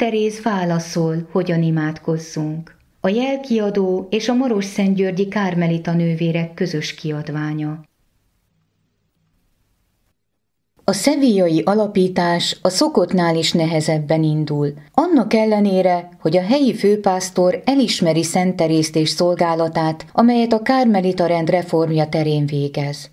Teréz válaszol, hogyan imádkozzunk. A jelkiadó és a Maros Szentgyörgyi Kármelita nővérek közös kiadványa. A szevíjai alapítás a szokottnál is nehezebben indul, annak ellenére, hogy a helyi főpásztor elismeri Szent Terészt és szolgálatát, amelyet a Kármelita rend reformja terén végez.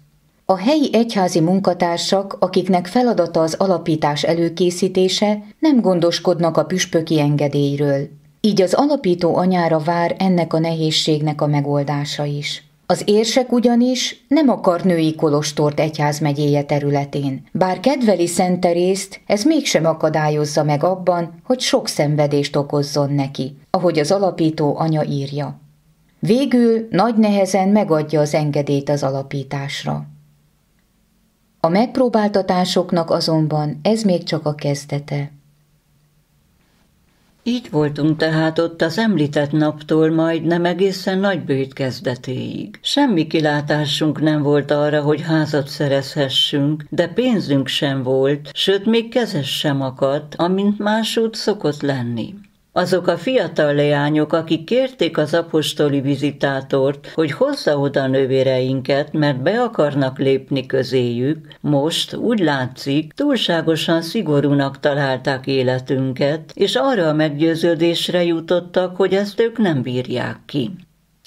A helyi egyházi munkatársak, akiknek feladata az alapítás előkészítése, nem gondoskodnak a püspöki engedélyről. Így az alapító anyára vár ennek a nehézségnek a megoldása is. Az érsek ugyanis nem akar női kolostort egyházmegyéje területén. Bár kedveli Szent Terészt, ez mégsem akadályozza meg abban, hogy sok szenvedést okozzon neki, ahogy az alapító anya írja. Végül nagy nehezen megadja az engedélyt az alapításra. A megpróbáltatásoknak azonban ez még csak a kezdete. Így voltunk tehát ott az említett naptól majd nem egészen nagybőjt kezdetéig. Semmi kilátásunk nem volt arra, hogy házat szerezhessünk, de pénzünk sem volt, sőt még kezes sem akadt, amint másút szokott lenni. Azok a fiatal leányok, akik kérték az apostoli vizitátort, hogy hozza oda nővéreinket, mert be akarnak lépni közéjük, most úgy látszik, túlságosan szigorúnak találták életünket, és arra a meggyőződésre jutottak, hogy ezt ők nem bírják ki.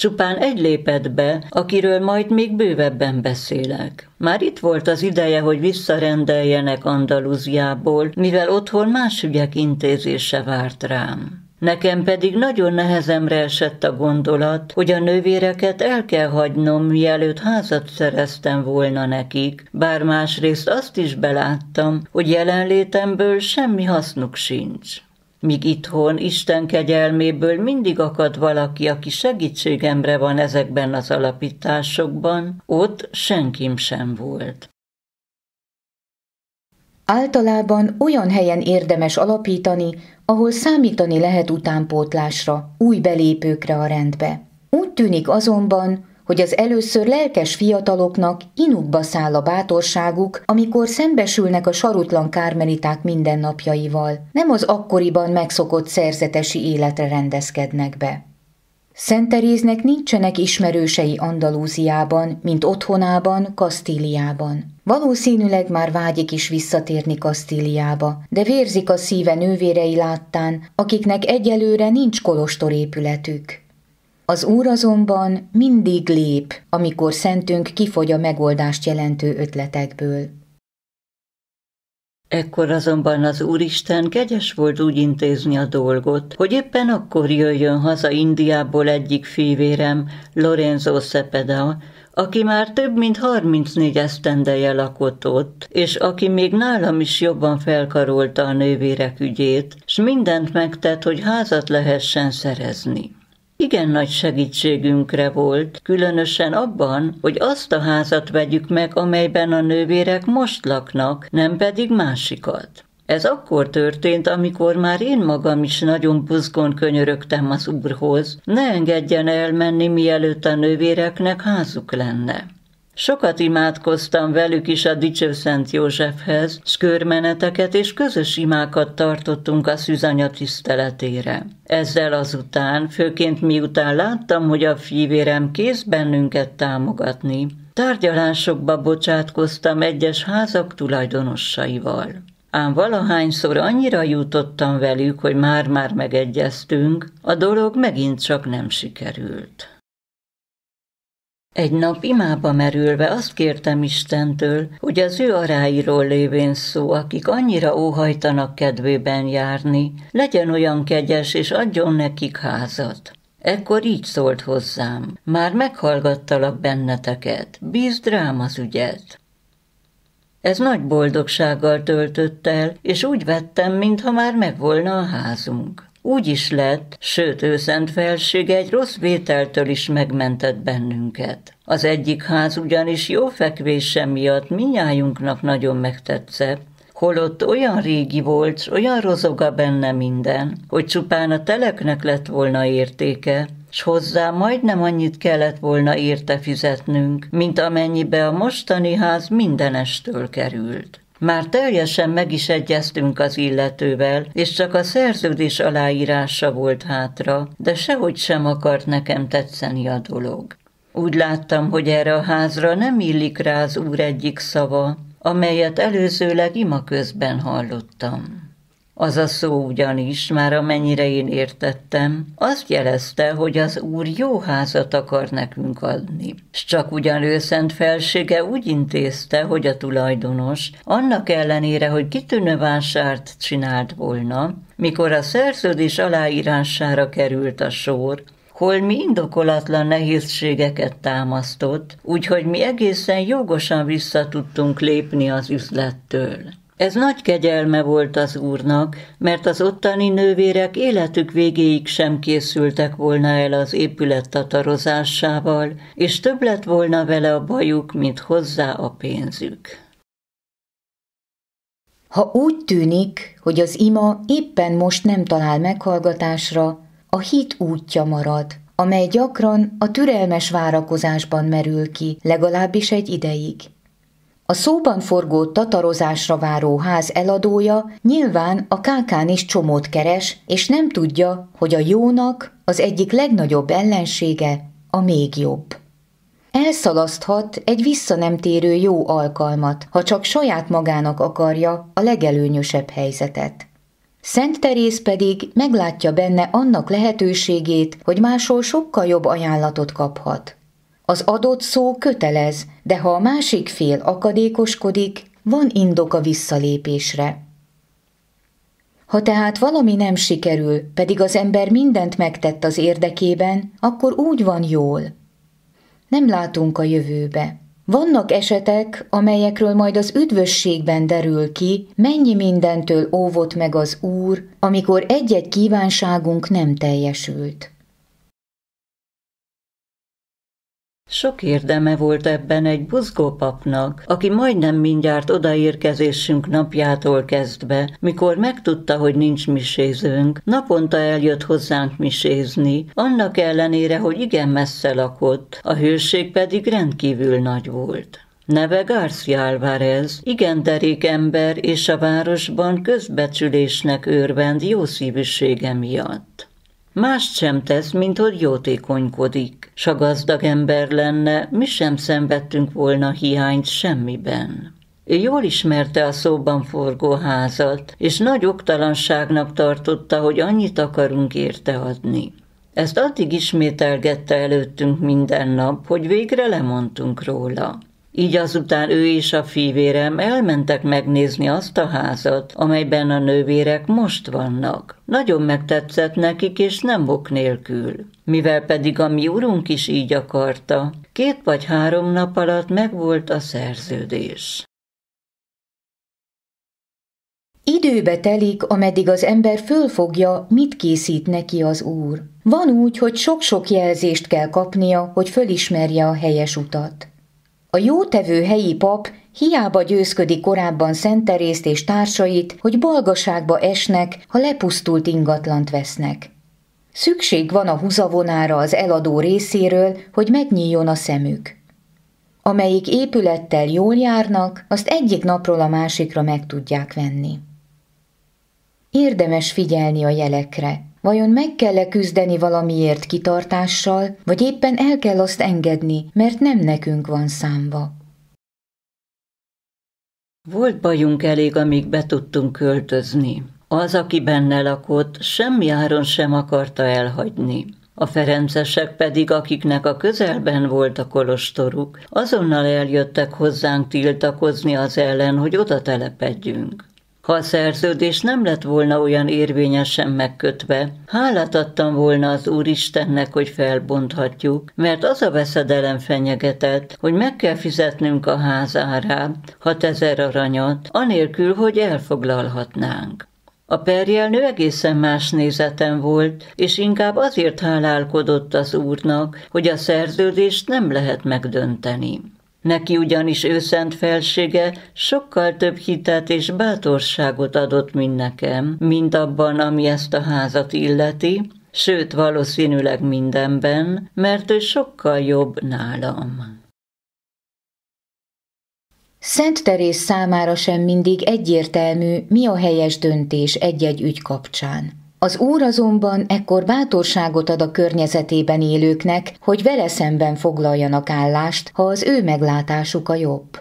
Csupán egy lépett be, akiről majd még bővebben beszélek. Már itt volt az ideje, hogy visszarendeljenek Andalúziából, mivel otthon más ügyek intézése várt rám. Nekem pedig nagyon nehezemre esett a gondolat, hogy a nővéreket el kell hagynom, mielőtt házat szereztem volna nekik, bár másrészt azt is beláttam, hogy jelenlétemből semmi hasznuk sincs míg itthon Isten kegyelméből mindig akad valaki, aki segítségemre van ezekben az alapításokban, ott senkim sem volt. Általában olyan helyen érdemes alapítani, ahol számítani lehet utánpótlásra, új belépőkre a rendbe. Úgy tűnik azonban, hogy az először lelkes fiataloknak inukba száll a bátorságuk, amikor szembesülnek a sarutlan kármeliták mindennapjaival, nem az akkoriban megszokott szerzetesi életre rendezkednek be. Szent Teréznek nincsenek ismerősei Andalúziában, mint otthonában, Kasztíliában. Valószínűleg már vágyik is visszatérni Kasztíliába, de vérzik a szíve nővérei láttán, akiknek egyelőre nincs kolostorépületük. Az Úr azonban mindig lép, amikor szentünk kifogy a megoldást jelentő ötletekből. Ekkor azonban az Úristen kegyes volt úgy intézni a dolgot, hogy éppen akkor jöjjön haza Indiából egyik fivérem, Lorenzo Cepeda, aki már több mint 34 esztendeje lakott ott, és aki még nálam is jobban felkarolta a nővérek ügyét, s mindent megtett, hogy házat lehessen szerezni igen nagy segítségünkre volt, különösen abban, hogy azt a házat vegyük meg, amelyben a nővérek most laknak, nem pedig másikat. Ez akkor történt, amikor már én magam is nagyon buzgón könyörögtem az úrhoz, ne engedjen elmenni, mielőtt a nővéreknek házuk lenne. Sokat imádkoztam velük is a Dicső Szent Józsefhez, s körmeneteket és közös imákat tartottunk a szűzanya tiszteletére. Ezzel azután, főként miután láttam, hogy a fívérem kész bennünket támogatni, tárgyalásokba bocsátkoztam egyes házak tulajdonossaival. Ám valahányszor annyira jutottam velük, hogy már-már megegyeztünk, a dolog megint csak nem sikerült. Egy nap imába merülve azt kértem Istentől, hogy az ő aráiról lévén szó, akik annyira óhajtanak kedvében járni, legyen olyan kegyes, és adjon nekik házat. Ekkor így szólt hozzám, már meghallgattalak benneteket, bízd rám az ügyet. Ez nagy boldogsággal töltött el, és úgy vettem, mintha már megvolna a házunk. Úgy is lett, sőt ő szent felsége egy rossz vételtől is megmentett bennünket. Az egyik ház ugyanis jó fekvése miatt minnyájunknak nagyon megtetszett, holott olyan régi volt, olyan rozoga benne minden, hogy csupán a teleknek lett volna értéke, s hozzá majdnem annyit kellett volna érte fizetnünk, mint amennyibe a mostani ház mindenestől került. Már teljesen meg is egyeztünk az illetővel, és csak a szerződés aláírása volt hátra, de sehogy sem akart nekem tetszeni a dolog. Úgy láttam, hogy erre a házra nem illik rá az úr egyik szava, amelyet előzőleg ima közben hallottam. Az a szó ugyanis, már amennyire én értettem, azt jelezte, hogy az úr jó házat akar nekünk adni. S csak ugyan ő szent felsége úgy intézte, hogy a tulajdonos, annak ellenére, hogy kitűnő vásárt csinált volna, mikor a szerződés aláírására került a sor, hol mi indokolatlan nehézségeket támasztott, úgyhogy mi egészen jogosan vissza tudtunk lépni az üzlettől. Ez nagy kegyelme volt az úrnak, mert az ottani nővérek életük végéig sem készültek volna el az épület tatarozásával, és több lett volna vele a bajuk, mint hozzá a pénzük. Ha úgy tűnik, hogy az ima éppen most nem talál meghallgatásra, a hit útja marad, amely gyakran a türelmes várakozásban merül ki, legalábbis egy ideig. A szóban forgó tatarozásra váró ház eladója nyilván a kákán is csomót keres, és nem tudja, hogy a jónak az egyik legnagyobb ellensége a még jobb. Elszalaszthat egy vissza nem térő jó alkalmat, ha csak saját magának akarja a legelőnyösebb helyzetet. Szent Terész pedig meglátja benne annak lehetőségét, hogy máshol sokkal jobb ajánlatot kaphat. Az adott szó kötelez, de ha a másik fél akadékoskodik, van indok a visszalépésre. Ha tehát valami nem sikerül, pedig az ember mindent megtett az érdekében, akkor úgy van jól. Nem látunk a jövőbe. Vannak esetek, amelyekről majd az üdvösségben derül ki, mennyi mindentől óvott meg az Úr, amikor egy-egy kívánságunk nem teljesült. Sok érdeme volt ebben egy buzgópapnak, aki majdnem mindjárt odaérkezésünk napjától kezdve, mikor megtudta, hogy nincs misézőnk, naponta eljött hozzánk misézni, annak ellenére, hogy igen messze lakott, a hőség pedig rendkívül nagy volt. Neve Garcia Alvarez, igen derék ember, és a városban közbecsülésnek jó szívűsége miatt. Mást sem tesz, mint hogy jótékonykodik. S a gazdag ember lenne, mi sem szenvedtünk volna hiányt semmiben. Ő jól ismerte a szóban forgó házat, és nagy oktalanságnak tartotta, hogy annyit akarunk érte adni. Ezt addig ismételgette előttünk minden nap, hogy végre lemondtunk róla. Így azután ő és a fivérem elmentek megnézni azt a házat, amelyben a nővérek most vannak. Nagyon megtetszett nekik, és nem ok nélkül. Mivel pedig a mi urunk is így akarta, két vagy három nap alatt megvolt a szerződés. Időbe telik, ameddig az ember fölfogja, mit készít neki az Úr. Van úgy, hogy sok-sok jelzést kell kapnia, hogy fölismerje a helyes utat. A jótevő helyi pap hiába győzködik korábban Szenterészt és társait, hogy balgaságba esnek, ha lepusztult ingatlant vesznek. Szükség van a húzavonára az eladó részéről, hogy megnyíljon a szemük. Amelyik épülettel jól járnak, azt egyik napról a másikra meg tudják venni. Érdemes figyelni a jelekre, Vajon meg kell-e küzdeni valamiért kitartással, vagy éppen el kell azt engedni, mert nem nekünk van számba? Volt bajunk elég, amíg be tudtunk költözni. Az, aki benne lakott, semmi áron sem akarta elhagyni. A ferencesek pedig, akiknek a közelben volt a kolostoruk, azonnal eljöttek hozzánk tiltakozni az ellen, hogy oda telepedjünk. Ha a szerződés nem lett volna olyan érvényesen megkötve, hálát adtam volna az Úristennek, hogy felbonthatjuk, mert az a veszedelem fenyegetett, hogy meg kell fizetnünk a ház árát, hat ezer aranyat, anélkül, hogy elfoglalhatnánk. A perjelnő egészen más nézeten volt, és inkább azért hálálkodott az úrnak, hogy a szerződést nem lehet megdönteni. Neki ugyanis ő szent felsége sokkal több hitet és bátorságot adott, mint nekem, mint abban, ami ezt a házat illeti, sőt valószínűleg mindenben, mert ő sokkal jobb nálam. Szent Terész számára sem mindig egyértelmű, mi a helyes döntés egy-egy ügy kapcsán. Az úr azonban ekkor bátorságot ad a környezetében élőknek, hogy vele szemben foglaljanak állást, ha az ő meglátásuk a jobb.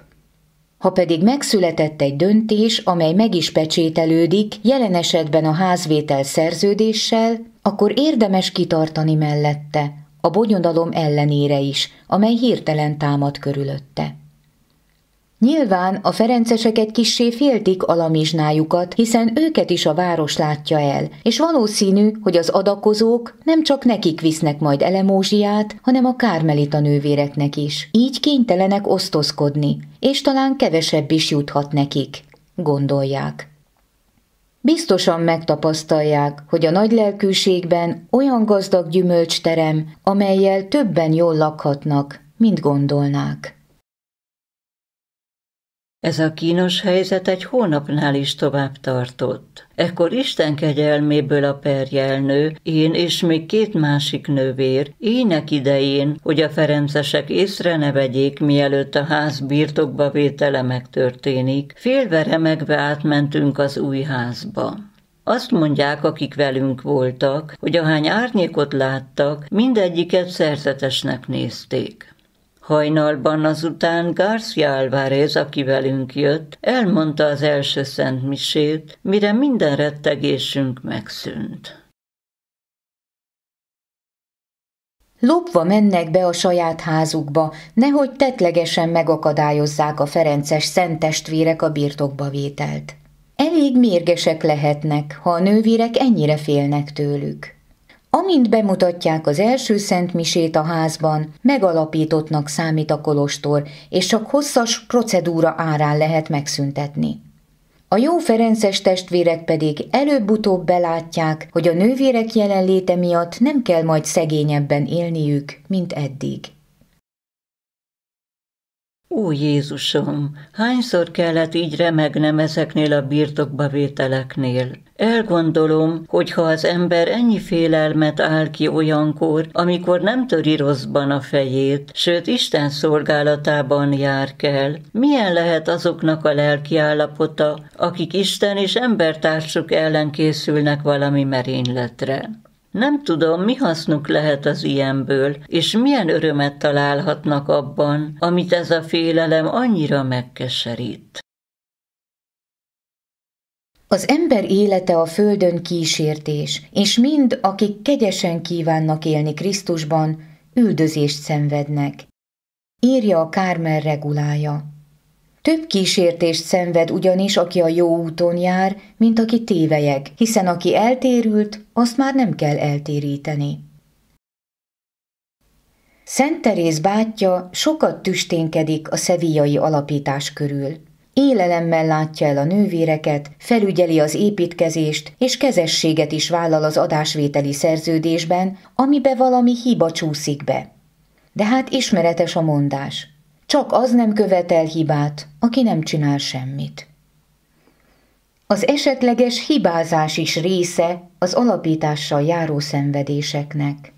Ha pedig megszületett egy döntés, amely meg is pecsételődik, jelen esetben a házvétel szerződéssel, akkor érdemes kitartani mellette, a bonyodalom ellenére is, amely hirtelen támad körülötte. Nyilván a ferencesek egy kissé féltik alamizsnájukat, hiszen őket is a város látja el, és valószínű, hogy az adakozók nem csak nekik visznek majd elemózsiát, hanem a kármelita nővéreknek is. Így kénytelenek osztozkodni, és talán kevesebb is juthat nekik, gondolják. Biztosan megtapasztalják, hogy a nagy lelkűségben olyan gazdag gyümölcsterem, amelyel többen jól lakhatnak, mint gondolnák. Ez a kínos helyzet egy hónapnál is tovább tartott. Ekkor Isten kegyelméből a perjelnő, én és még két másik nővér, ének idején, hogy a ferencesek észre ne vegyék, mielőtt a ház birtokba vétele megtörténik, félve remegve átmentünk az új házba. Azt mondják, akik velünk voltak, hogy ahány árnyékot láttak, mindegyiket szerzetesnek nézték. Hajnalban azután Garcia Alvarez, aki velünk jött, elmondta az első szent misét, mire minden rettegésünk megszűnt. Lopva mennek be a saját házukba, nehogy tetlegesen megakadályozzák a ferences szentestvérek a birtokba vételt. Elég mérgesek lehetnek, ha a nővérek ennyire félnek tőlük. Amint bemutatják az első szentmisét a házban, megalapítottnak számít a kolostor, és csak hosszas procedúra árán lehet megszüntetni. A jó Ferences testvérek pedig előbb-utóbb belátják, hogy a nővérek jelenléte miatt nem kell majd szegényebben élniük, mint eddig. Ó Jézusom, hányszor kellett így remegnem ezeknél a birtokba vételeknél? Elgondolom, hogy ha az ember ennyi félelmet áll ki olyankor, amikor nem töri rosszban a fejét, sőt Isten szolgálatában jár kell, milyen lehet azoknak a lelki állapota, akik Isten és embertársuk ellen készülnek valami merényletre? Nem tudom, mi hasznuk lehet az ilyenből, és milyen örömet találhatnak abban, amit ez a félelem annyira megkeserít. Az ember élete a földön kísértés, és mind, akik kegyesen kívánnak élni Krisztusban, üldözést szenvednek. Írja a Kármel regulája. Több kísértést szenved ugyanis, aki a jó úton jár, mint aki tévejeg, hiszen aki eltérült, azt már nem kell eltéríteni. Szent Teréz bátyja sokat tüsténkedik a szevijai alapítás körül. Élelemmel látja el a nővéreket, felügyeli az építkezést, és kezességet is vállal az adásvételi szerződésben, amibe valami hiba csúszik be. De hát ismeretes a mondás – csak az nem követel hibát, aki nem csinál semmit. Az esetleges hibázás is része az alapítással járó szenvedéseknek.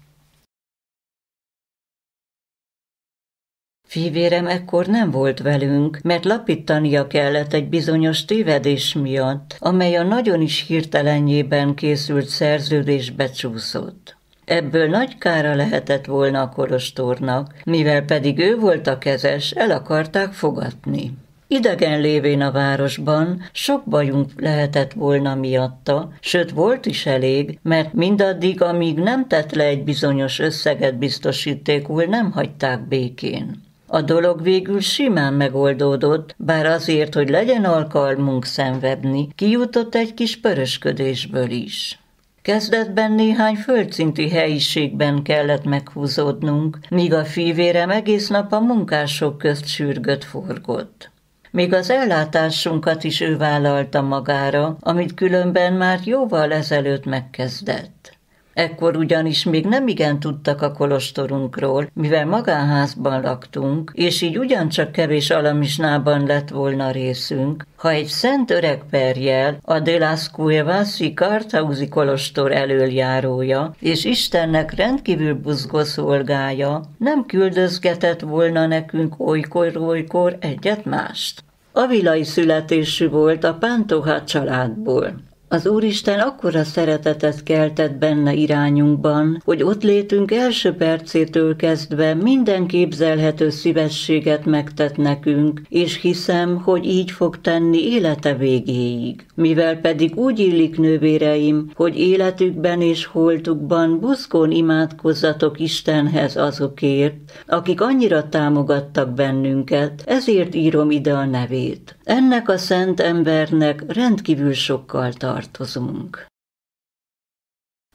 Fivérem ekkor nem volt velünk, mert lapítania kellett egy bizonyos tévedés miatt, amely a nagyon is hirtelenjében készült szerződés becsúszott. Ebből nagy kára lehetett volna a kolostornak, mivel pedig ő volt a kezes, el akarták fogatni. Idegen lévén a városban sok bajunk lehetett volna miatta, sőt volt is elég, mert mindaddig, amíg nem tett le egy bizonyos összeget biztosítékul, nem hagyták békén. A dolog végül simán megoldódott, bár azért, hogy legyen alkalmunk szenvedni, kijutott egy kis pörösködésből is. Kezdetben néhány földszinti helyiségben kellett meghúzódnunk, míg a fivérem egész nap a munkások közt sürgött forgott. Még az ellátásunkat is ő vállalta magára, amit különben már jóval ezelőtt megkezdett. Ekkor ugyanis még nem igen tudtak a kolostorunkról, mivel magánházban laktunk, és így ugyancsak kevés alamisnában lett volna részünk, ha egy szent öreg perjel, a de las Cuevasi Kartauzi kolostor elöljárója, és Istennek rendkívül buzgó szolgája nem küldözgetett volna nekünk olykor-olykor egyet-mást. Avilai születésű volt a Pántohát családból. Az Úristen akkora szeretetet keltett benne irányunkban, hogy ott létünk első percétől kezdve minden képzelhető szívességet megtett nekünk, és hiszem, hogy így fog tenni élete végéig. Mivel pedig úgy illik nővéreim, hogy életükben és holtukban buzgón imádkozzatok Istenhez azokért, akik annyira támogattak bennünket, ezért írom ide a nevét. Ennek a szent embernek rendkívül sokkal tartozunk.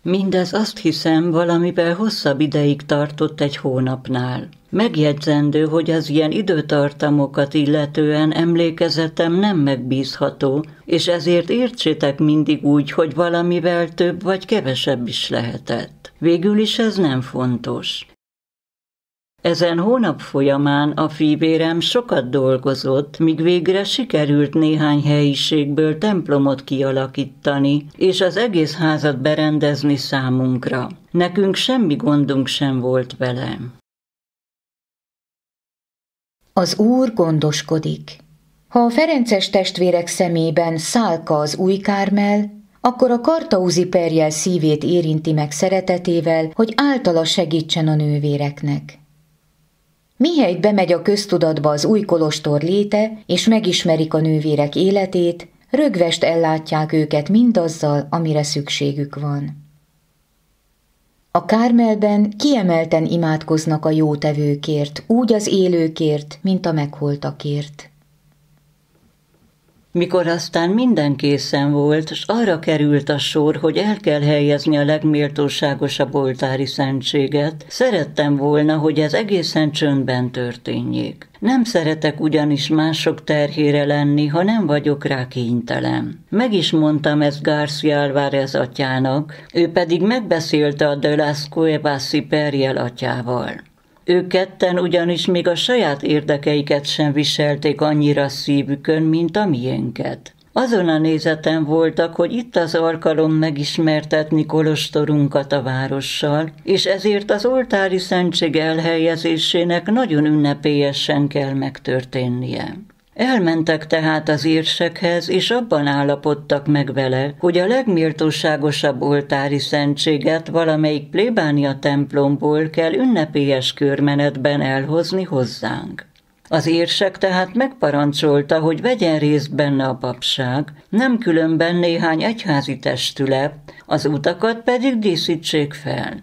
Mindez azt hiszem valamivel hosszabb ideig tartott egy hónapnál. Megjegyzendő, hogy az ilyen időtartamokat illetően emlékezetem nem megbízható, és ezért értsétek mindig úgy, hogy valamivel több vagy kevesebb is lehetett. Végül is ez nem fontos. Ezen hónap folyamán a fivérem sokat dolgozott, míg végre sikerült néhány helyiségből templomot kialakítani, és az egész házat berendezni számunkra. Nekünk semmi gondunk sem volt vele. Az Úr gondoskodik. Ha a Ferences testvérek szemében szálka az új kármel, akkor a kartauzi perjel szívét érinti meg szeretetével, hogy általa segítsen a nővéreknek. Mihelyt bemegy a köztudatba az új kolostor léte, és megismerik a nővérek életét, rögvest ellátják őket mindazzal, amire szükségük van. A Kármelben kiemelten imádkoznak a jótevőkért, úgy az élőkért, mint a megholtakért. Mikor aztán minden készen volt, s arra került a sor, hogy el kell helyezni a legméltóságosabb oltári szentséget, szerettem volna, hogy ez egészen csöndben történjék. Nem szeretek ugyanis mások terhére lenni, ha nem vagyok rá kénytelen. Meg is mondtam ezt Garcia Álvarez atyának, ő pedig megbeszélte a de las Cuevasi Periel atyával. Ők ketten ugyanis még a saját érdekeiket sem viselték annyira szívükön, mint a miénket. Azon a nézeten voltak, hogy itt az alkalom megismertetni kolostorunkat a várossal, és ezért az oltári szentség elhelyezésének nagyon ünnepélyesen kell megtörténnie. Elmentek tehát az érsekhez, és abban állapodtak meg vele, hogy a legméltóságosabb oltári szentséget valamelyik plébánia templomból kell ünnepélyes körmenetben elhozni hozzánk. Az érsek tehát megparancsolta, hogy vegyen részt benne a papság, nem különben néhány egyházi testület, az utakat pedig díszítsék fel.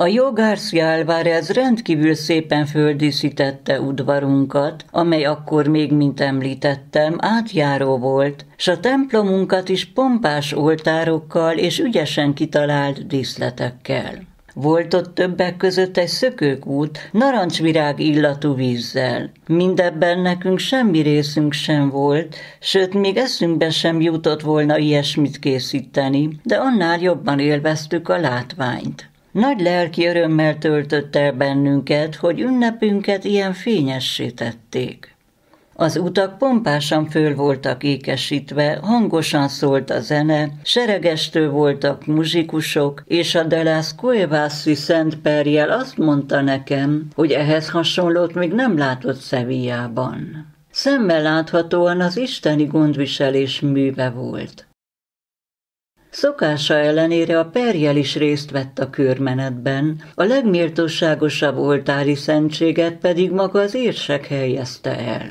A jó Garcia Alvarez rendkívül szépen földíszítette udvarunkat, amely akkor még, mint említettem, átjáró volt, s a templomunkat is pompás oltárokkal és ügyesen kitalált díszletekkel. Volt ott többek között egy szökőkút, narancsvirág illatú vízzel. Mindebben nekünk semmi részünk sem volt, sőt, még eszünkbe sem jutott volna ilyesmit készíteni, de annál jobban élveztük a látványt. Nagy lelki örömmel töltött el bennünket, hogy ünnepünket ilyen fényessé tették. Az utak pompásan föl voltak ékesítve, hangosan szólt a zene, seregestő voltak muzsikusok, és a Delász Cuevasi Szent Perjel azt mondta nekem, hogy ehhez hasonlót még nem látott Szevijában. Szemmel láthatóan az isteni gondviselés műve volt. Szokása ellenére a perjel is részt vett a körmenetben, a legméltóságosabb oltári szentséget pedig maga az érsek helyezte el.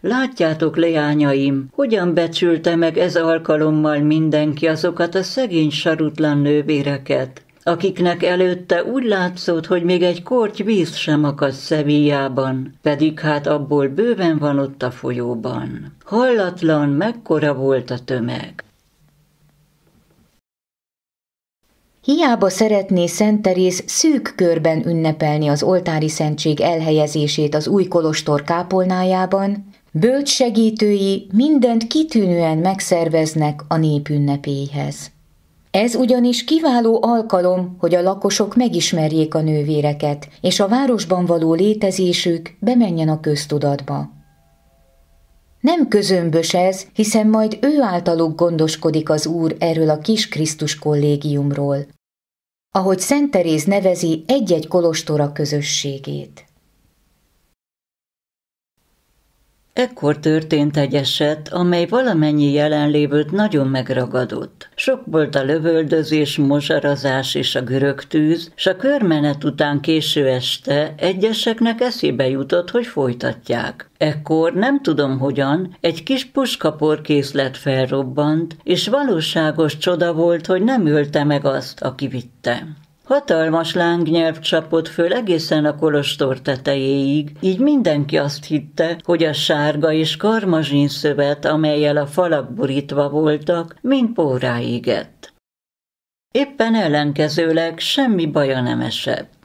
Látjátok, leányaim, hogyan becsülte meg ez alkalommal mindenki azokat a szegény sarutlan nővéreket, akiknek előtte úgy látszott, hogy még egy korty víz sem akad Szevijában, pedig hát abból bőven van ott a folyóban. Hallatlan, mekkora volt a tömeg. Hiába szeretné Szent Terész szűk körben ünnepelni az oltári szentség elhelyezését az új kolostor kápolnájában, bölcs segítői mindent kitűnően megszerveznek a nép ünnepéhez. Ez ugyanis kiváló alkalom, hogy a lakosok megismerjék a nővéreket, és a városban való létezésük bemenjen a köztudatba. Nem közömbös ez, hiszen majd ő általuk gondoskodik az Úr erről a kis Krisztus kollégiumról, ahogy Szent Teréz nevezi egy-egy kolostora közösségét. Ekkor történt egy eset, amely valamennyi jelenlévőt nagyon megragadott. Sok volt a lövöldözés, mosarazás és a görög tűz, s a körmenet után késő este egyeseknek eszébe jutott, hogy folytatják. Ekkor nem tudom hogyan, egy kis puskaporkészlet felrobbant, és valóságos csoda volt, hogy nem ölte meg azt, aki vitte. Hatalmas lángnyelv csapott föl egészen a kolostor tetejéig, így mindenki azt hitte, hogy a sárga és karmazsin szövet, amelyel a falak borítva voltak, mind pórá égett. Éppen ellenkezőleg semmi baja nem esett.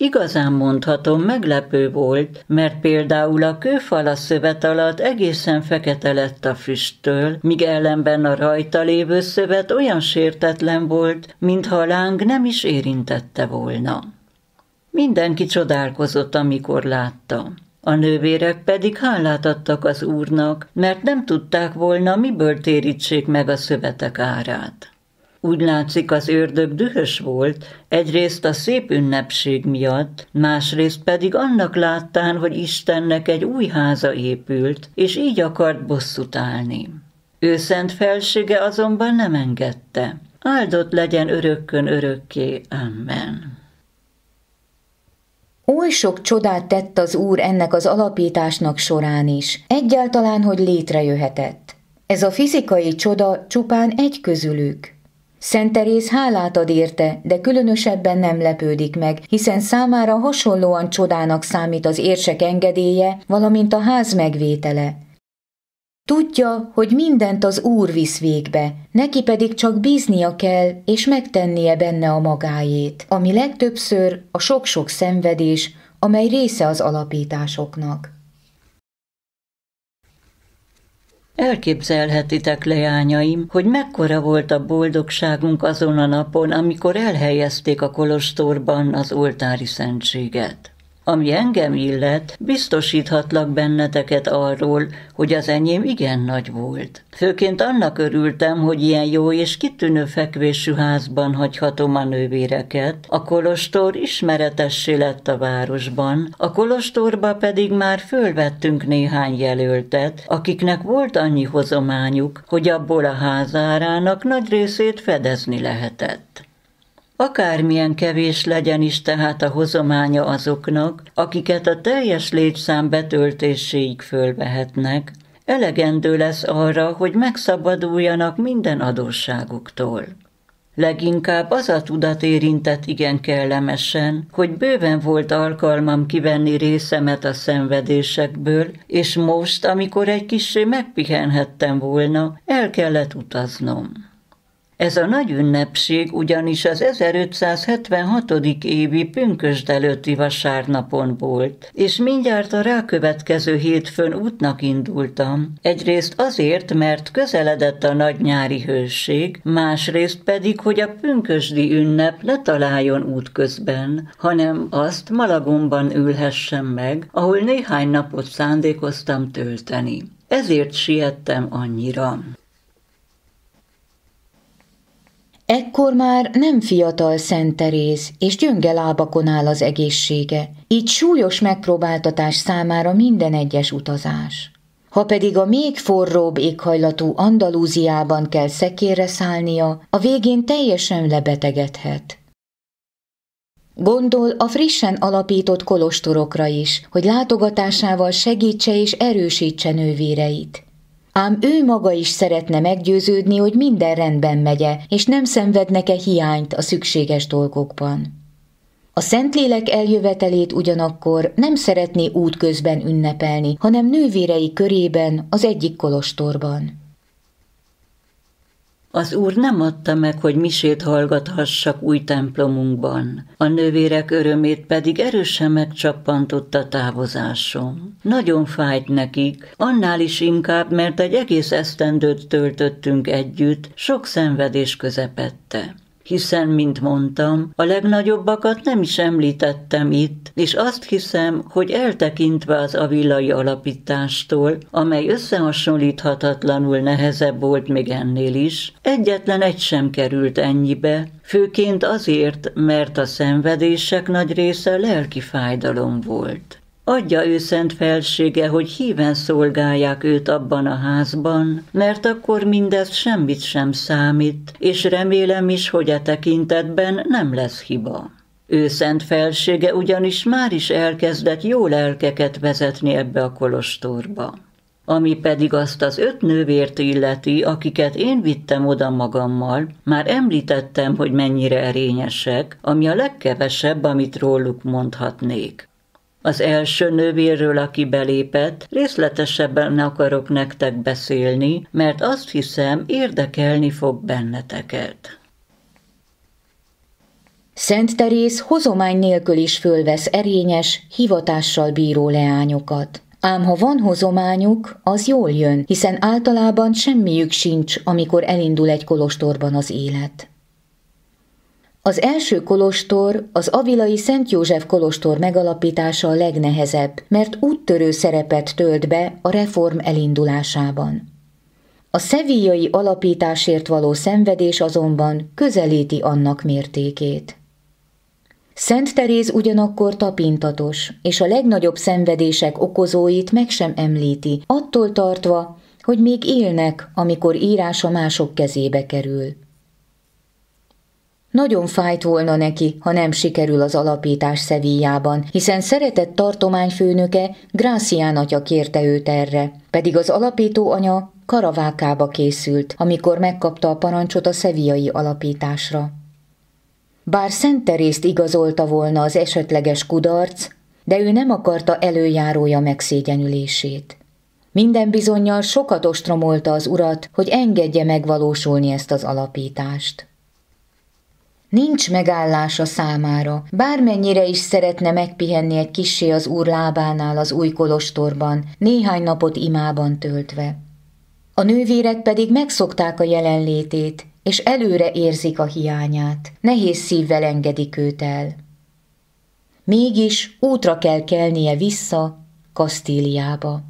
Igazán mondhatom, meglepő volt, mert például a kőfala szövet alatt egészen fekete lett a füsttől, míg ellenben a rajta lévő szövet olyan sértetlen volt, mintha a láng nem is érintette volna. Mindenki csodálkozott, amikor látta. A nővérek pedig hálát adtak az úrnak, mert nem tudták volna, miből térítsék meg a szövetek árát. Úgy látszik, az ördög dühös volt, egyrészt a szép ünnepség miatt, másrészt pedig annak láttán, hogy Istennek egy új háza épült, és így akart bosszút állni. Ő szent felsége azonban nem engedte. Áldott legyen örökkön örökké. Amen. Oly sok csodát tett az Úr ennek az alapításnak során is, egyáltalán, hogy létrejöhetett. Ez a fizikai csoda csupán egy közülük – Szent Teréz hálát ad érte, de különösebben nem lepődik meg, hiszen számára hasonlóan csodának számít az érsek engedélye, valamint a ház megvétele. Tudja, hogy mindent az Úr visz végbe, neki pedig csak bíznia kell, és megtennie benne a magáét, ami legtöbbször a sok-sok szenvedés, amely része az alapításoknak. Elképzelhetitek, leányaim, hogy mekkora volt a boldogságunk azon a napon, amikor elhelyezték a kolostorban az oltári szentséget. Ami engem illet, biztosíthatlak benneteket arról, hogy az enyém igen nagy volt. Főként annak örültem, hogy ilyen jó és kitűnő fekvésű házban hagyhatom a nővéreket. A kolostor ismeretessé lett a városban, a kolostorba pedig már fölvettünk néhány jelöltet, akiknek volt annyi hozományuk, hogy abból a házárának nagy részét fedezni lehetett. Akármilyen kevés legyen is tehát a hozománya azoknak, akiket a teljes létszám betöltéséig fölvehetnek, elegendő lesz arra, hogy megszabaduljanak minden adósságuktól. Leginkább az a tudat érintett igen kellemesen, hogy bőven volt alkalmam kivenni részemet a szenvedésekből, és most, amikor egy kissé megpihenhettem volna, el kellett utaznom. Ez a nagy ünnepség ugyanis az 1576. évi pünkösd előtti vasárnapon volt, és mindjárt a rákövetkező hétfőn útnak indultam. Egyrészt azért, mert közeledett a nagy nyári hőség, másrészt pedig, hogy a pünkösdi ünnep ne találjon útközben, hanem azt Malagomban ülhessem meg, ahol néhány napot szándékoztam tölteni. Ezért siettem annyira. Ekkor már nem fiatal Szent Teréz, és gyönge lábakon áll az egészsége, így súlyos megpróbáltatás számára minden egyes utazás. Ha pedig a még forróbb éghajlatú Andalúziában kell szekérre szállnia, a végén teljesen lebetegedhet. Gondol a frissen alapított kolostorokra is, hogy látogatásával segítse és erősítse nővéreit – Ám ő maga is szeretne meggyőződni, hogy minden rendben megye, és nem szenvednek-e hiányt a szükséges dolgokban. A Szentlélek eljövetelét ugyanakkor nem szeretné útközben ünnepelni, hanem nővérei körében az egyik kolostorban. Az úr nem adta meg, hogy misét hallgathassak új templomunkban. A nővérek örömét pedig erősen megcsappantotta távozásom. Nagyon fájt nekik, annál is inkább, mert egy egész esztendőt töltöttünk együtt, sok szenvedés közepette hiszen, mint mondtam, a legnagyobbakat nem is említettem itt, és azt hiszem, hogy eltekintve az avillai alapítástól, amely összehasonlíthatatlanul nehezebb volt még ennél is, egyetlen egy sem került ennyibe, főként azért, mert a szenvedések nagy része lelki fájdalom volt. Adja ő szent felsége, hogy híven szolgálják őt abban a házban, mert akkor mindez semmit sem számít, és remélem is, hogy e tekintetben nem lesz hiba. Ő szent felsége ugyanis már is elkezdett jó lelkeket vezetni ebbe a kolostorba. Ami pedig azt az öt nővért illeti, akiket én vittem oda magammal, már említettem, hogy mennyire erényesek, ami a legkevesebb, amit róluk mondhatnék. Az első nővérről, aki belépett, részletesebben akarok nektek beszélni, mert azt hiszem érdekelni fog benneteket. Szent Terész hozomány nélkül is fölvesz erényes, hivatással bíró leányokat. Ám ha van hozományuk, az jól jön, hiszen általában semmiük sincs, amikor elindul egy kolostorban az élet. Az első kolostor, az avilai Szent József kolostor megalapítása a legnehezebb, mert úttörő szerepet tölt be a reform elindulásában. A szevíjai alapításért való szenvedés azonban közelíti annak mértékét. Szent Teréz ugyanakkor tapintatos, és a legnagyobb szenvedések okozóit meg sem említi, attól tartva, hogy még élnek, amikor írása mások kezébe kerül. Nagyon fájt volna neki, ha nem sikerül az alapítás Szevíjában, hiszen szeretett tartományfőnöke Grácián atya kérte őt erre, pedig az alapító anya Karavákába készült, amikor megkapta a parancsot a szeviai alapításra. Bár Szent Terészt igazolta volna az esetleges kudarc, de ő nem akarta előjárója megszégyenülését. Minden bizonyal sokat ostromolta az urat, hogy engedje megvalósulni ezt az alapítást. Nincs megállása számára, bármennyire is szeretne megpihenni egy kissé az úr lábánál az új kolostorban, néhány napot imában töltve. A nővérek pedig megszokták a jelenlétét, és előre érzik a hiányát, nehéz szívvel engedik őt el. Mégis útra kell kelnie vissza Kasztíliába.